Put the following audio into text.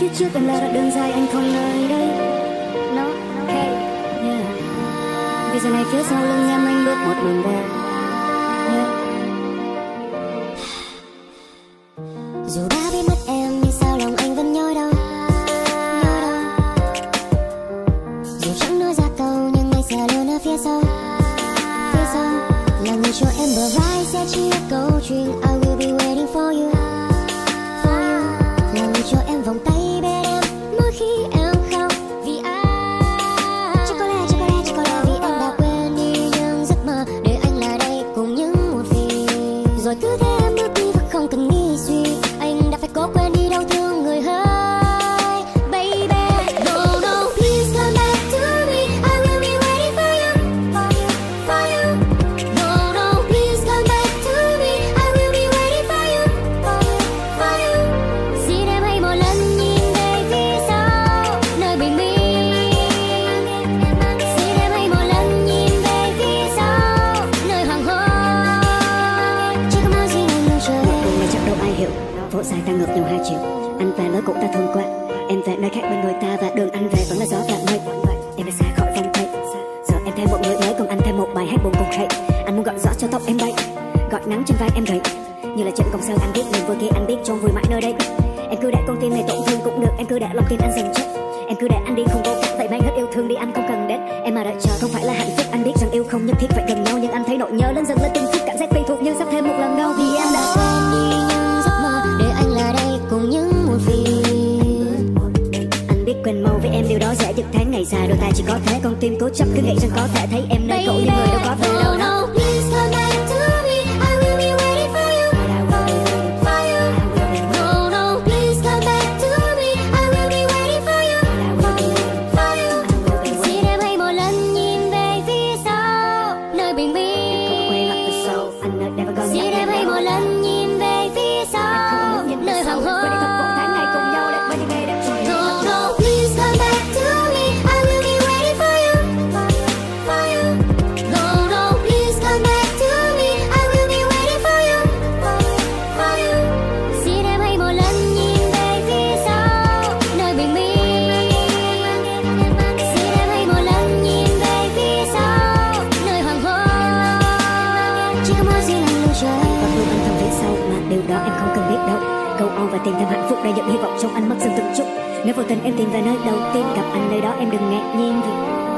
phía trước em là đoạn đường dài anh không nơi đây. Nó hey yeah. Vì giờ này phía sau lưng em anh bước một mình về. Yeah. dù đã biết mất em nhưng sao lòng anh vẫn nhớ đâu nhớ đâu dù chẳng nói ra câu nhưng anh sẽ luôn ở phía sau. Phía sau là người cho em bờ vai sẽ chia câu chuyện. I will be waiting có quên đi đau thương Phố dài ta ngược nhau hai chiều. Anh về lối cũ ta thương quá Em về nơi khác bên người ta Và đường anh về vẫn là gió và mây. Em đã xa khỏi vòng tay. Giờ em thêm một người mới Còn anh thêm một bài hát buồn cùng hay Anh muốn gọi gió cho tóc em bay. Gọi nắng trên vai em gầy Như là trận công sơn anh biết Niềm vui kia anh biết trong vui mãi nơi đây. Em cứ để con tim này tổn thương cũng được, Em cứ để lòng tin anh dừng chắc Em cứ để anh đi không vô cảm Vậy mang hết yêu thương đi, anh không cần đến. Em mà đợi chờ không phải là hạnh phúc, Anh biết rằng yêu không nhất thiết phải gần nhau, Nhưng anh thấy nỗi nhớ lớn dần lên từng phút cùng những một vì Anh biết quên mau với em điều đó dễ dứt tháng ngày dài đôi ta chỉ có thế con tim cố chấp cứ nghĩ rằng có thể thấy em nơi cậu nhưng người đâu có về đâu đó no, please come back to em không cần biết đâu. Cầu on và tìm thêm hạnh phúc đã dựng hy vọng trong anh mất dần từng chút nếu vô tình em tìm về nơi đầu tiên gặp anh nơi đó, em đừng ngạc nhiên vì